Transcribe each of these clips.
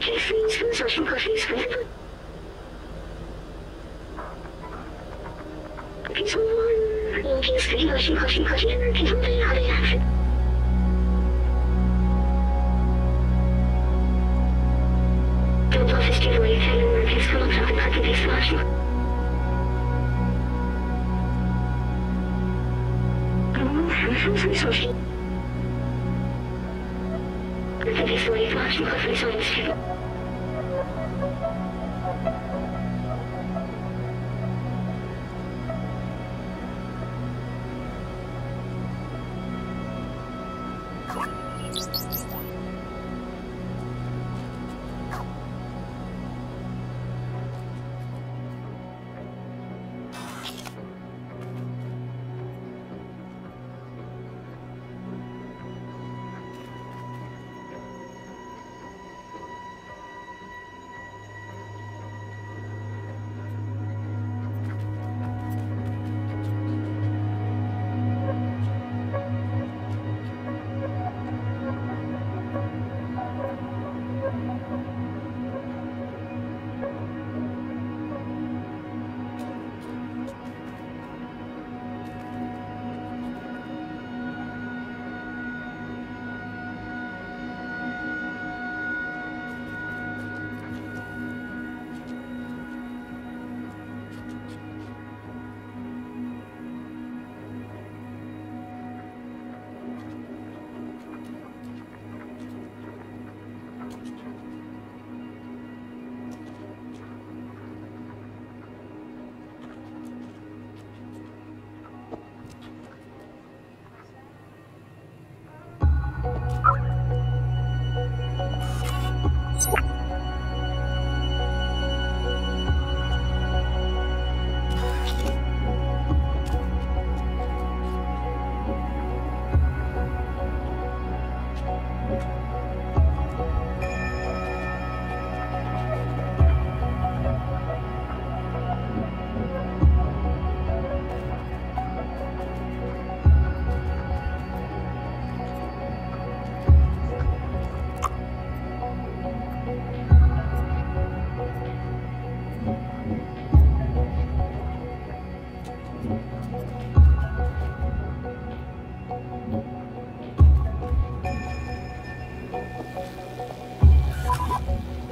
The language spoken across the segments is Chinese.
这是一次小型科学实验。别说我，我平时小型科学科学平常最好的样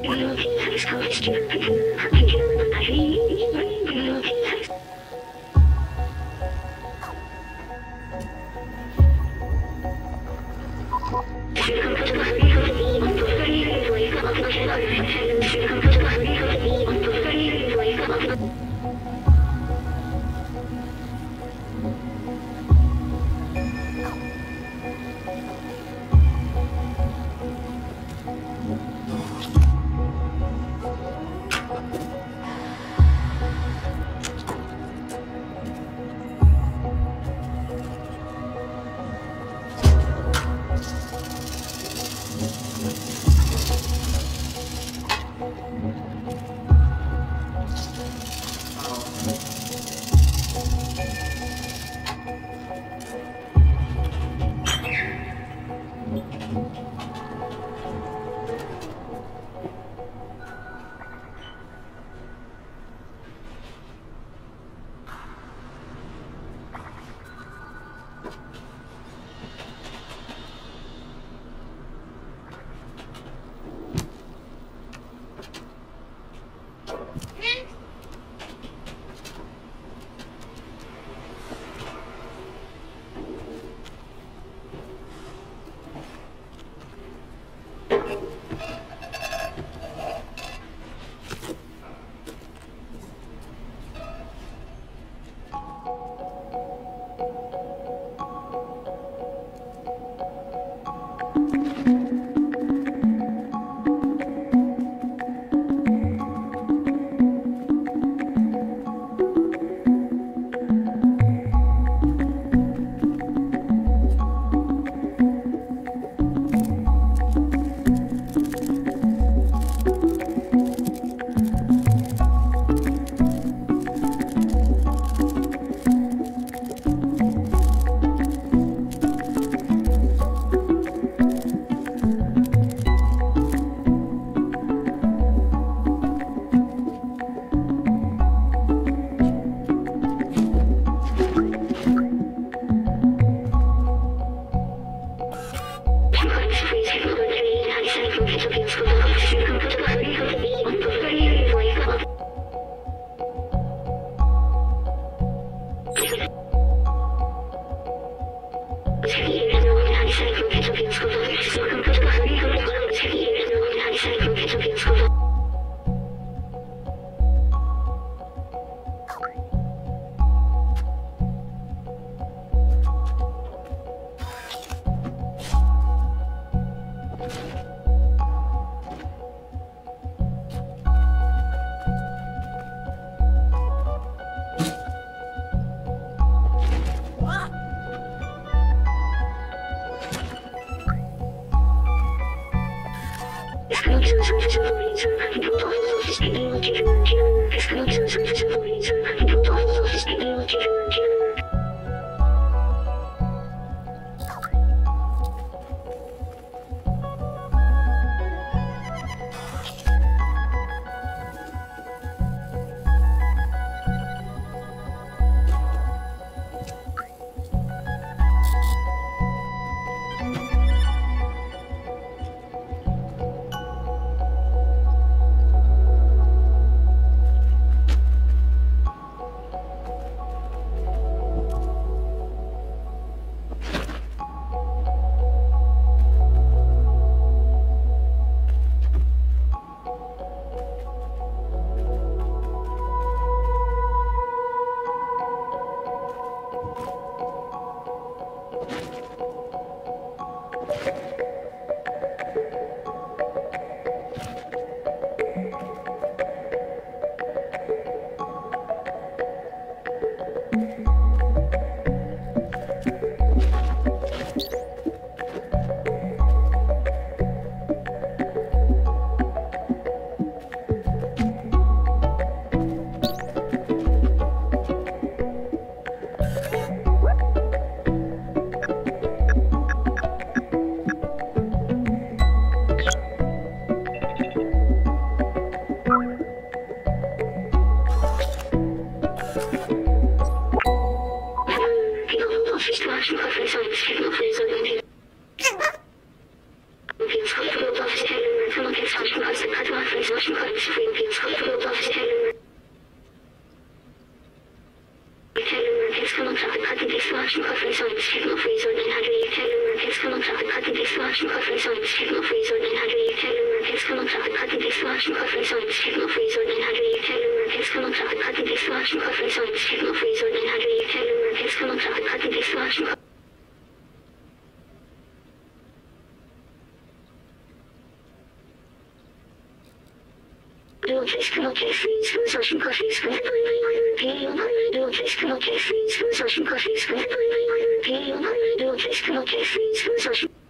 Thank you. 量テストの決水数素子化水素 VVRP4 倍量テストの決水数ン子化水素 VVRP4 ー量テストの決水数素ン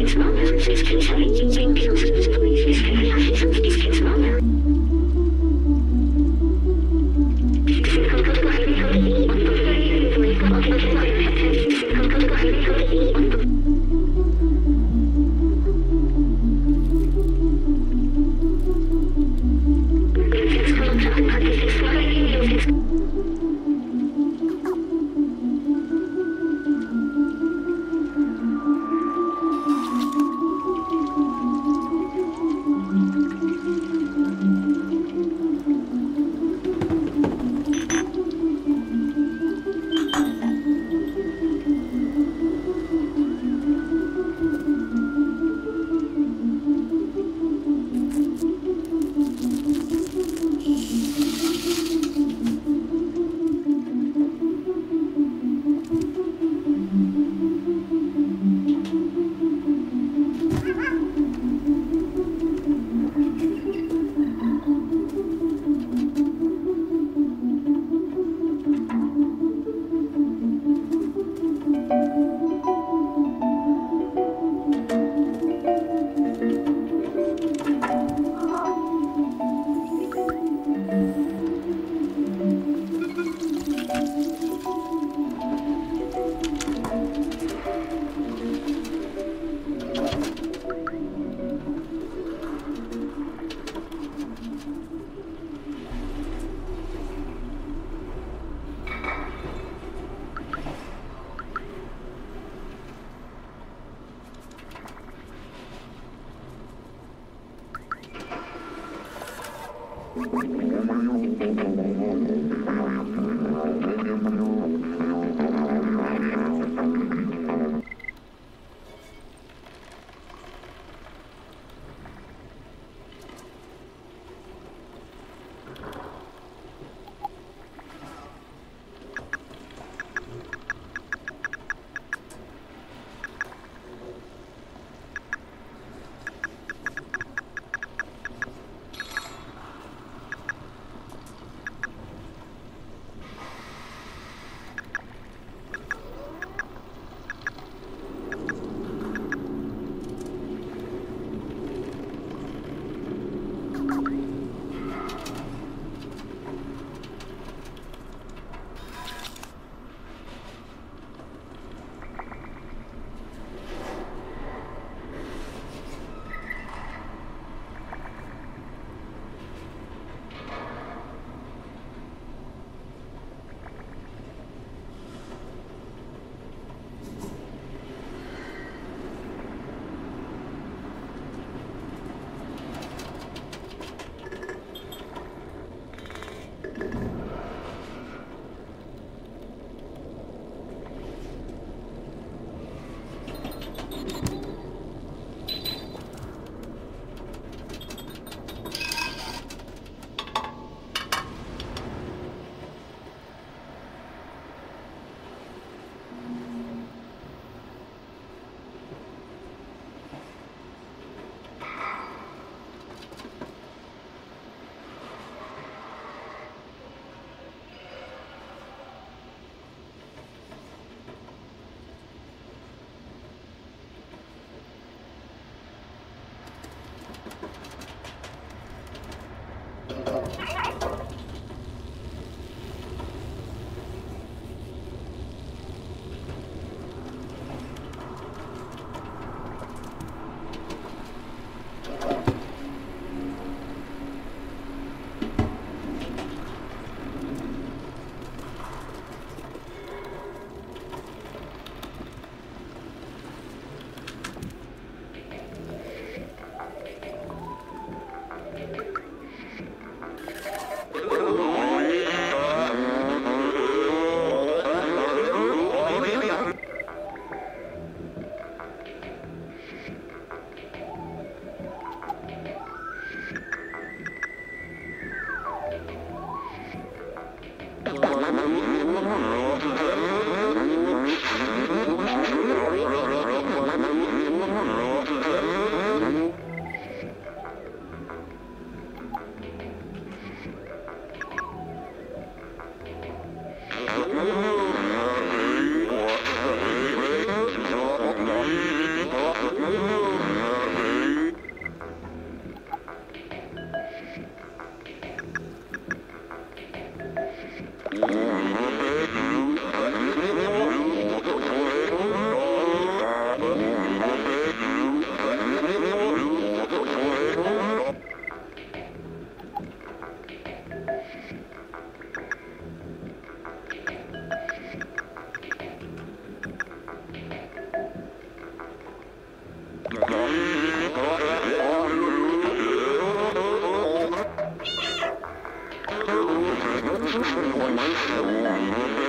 is not unsafe to try using pure Thank. Thank you.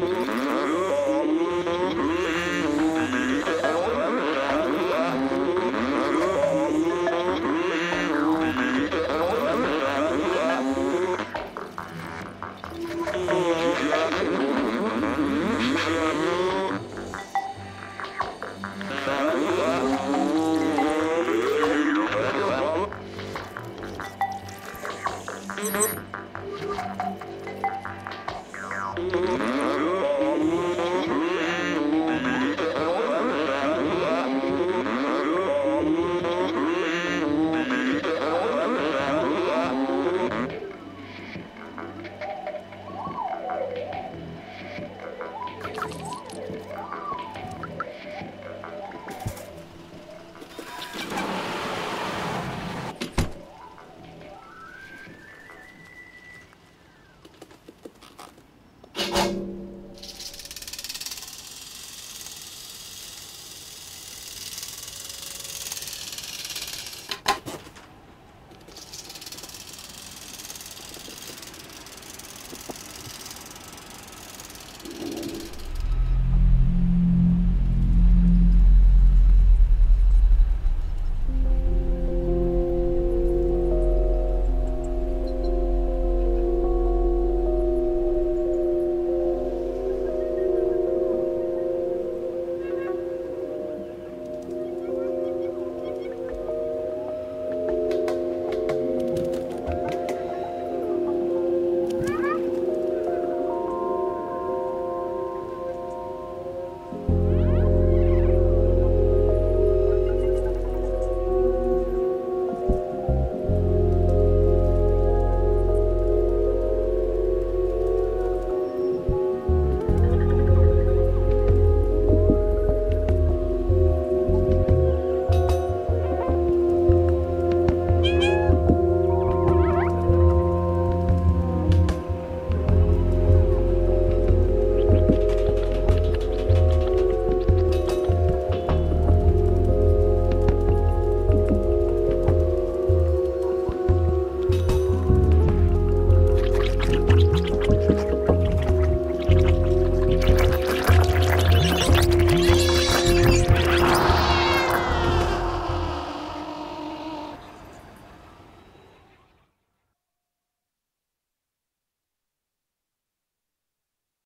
Mm-hmm.